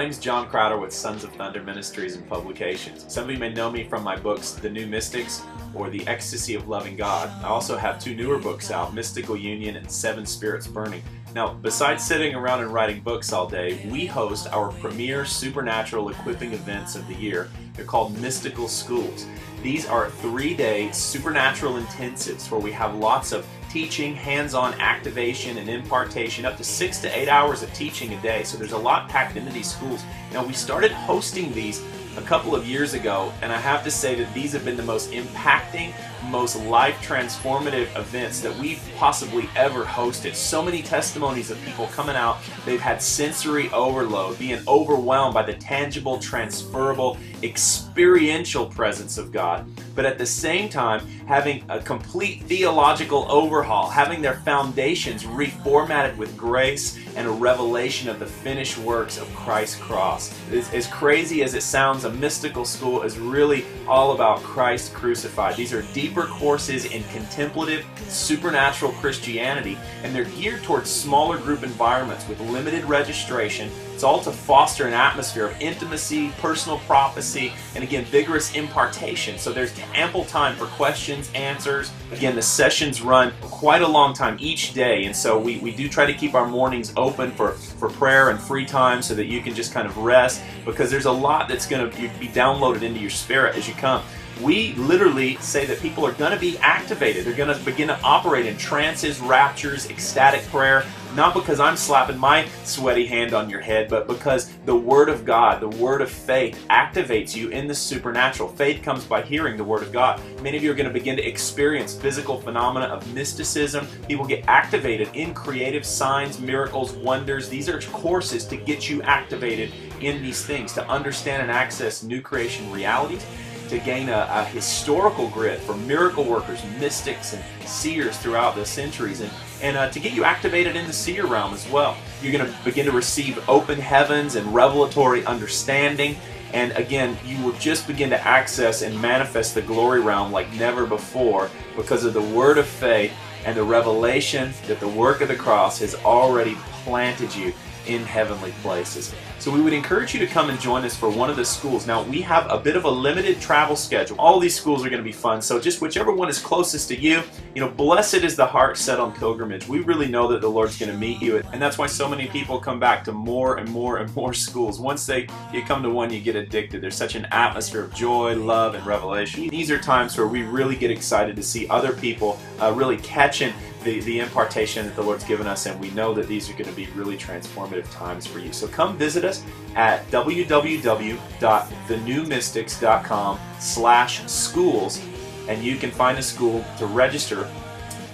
My name is John Crowder with Sons of Thunder Ministries and Publications. Some of you may know me from my books, The New Mystics or The Ecstasy of Loving God. I also have two newer books out, Mystical Union and Seven Spirits Burning. Now, besides sitting around and writing books all day, we host our premier supernatural equipping events of the year. They're called Mystical Schools. These are three day supernatural intensives where we have lots of teaching, hands on activation, and impartation, up to six to eight hours of teaching a day. So there's a lot packed into these schools. Now, we started hosting these a couple of years ago, and I have to say that these have been the most impacting, most life transformative events that we've possibly ever hosted. So many testimonies of people coming out, they've had sensory overload, being overwhelmed by the tangible, transferable, experiential presence of God, but at the same time, having a complete theological overhaul, having their foundations reformatted with grace and a revelation of the finished works of Christ's cross. As, as crazy as it sounds, a mystical school is really all about Christ crucified. These are deeper courses in contemplative, supernatural Christianity, and they're geared towards smaller group environments with limited registration. It's all to foster an atmosphere of intimacy, personal prophecy, and again, vigorous impartation. So there's ample time for questions, answers. Again, the sessions run quite a long time each day, and so we, we do try to keep our mornings open for, for prayer and free time so that you can just kind of rest because there's a lot that's going to be downloaded into your spirit as you come we literally say that people are going to be activated. They're going to begin to operate in trances, raptures, ecstatic prayer, not because I'm slapping my sweaty hand on your head, but because the Word of God, the Word of faith, activates you in the supernatural. Faith comes by hearing the Word of God. Many of you are going to begin to experience physical phenomena of mysticism. People get activated in creative signs, miracles, wonders. These are courses to get you activated in these things, to understand and access new creation realities to gain a, a, historical grid for miracle workers, mystics, and seers throughout the centuries, and, and uh, to get you activated in the seer realm as well. You're going to begin to receive open heavens and revelatory understanding. And again, you will just begin to access and manifest the glory realm like never before because of the word of faith and the revelation that the work of the cross has already planted you in heavenly places. So we would encourage you to come and join us for one of the schools. Now we have a bit of a limited travel schedule. All these schools are going to be fun. So just whichever one is closest to you, you know, blessed is the heart set on pilgrimage. We really know that the Lord's going to meet you. And that's why so many people come back to more and more and more schools. Once they you come to one, you get addicted. There's such an atmosphere of joy, love, and revelation. These are times where we really get excited to see other people uh, really catching the, the impartation that the Lord's given us, and we know that these are going to be really transformative times for you. So come visit us at www.thenewmystics.com slash schools, and you can find a school to register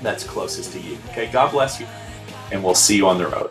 that's closest to you. Okay, God bless you, and we'll see you on the road.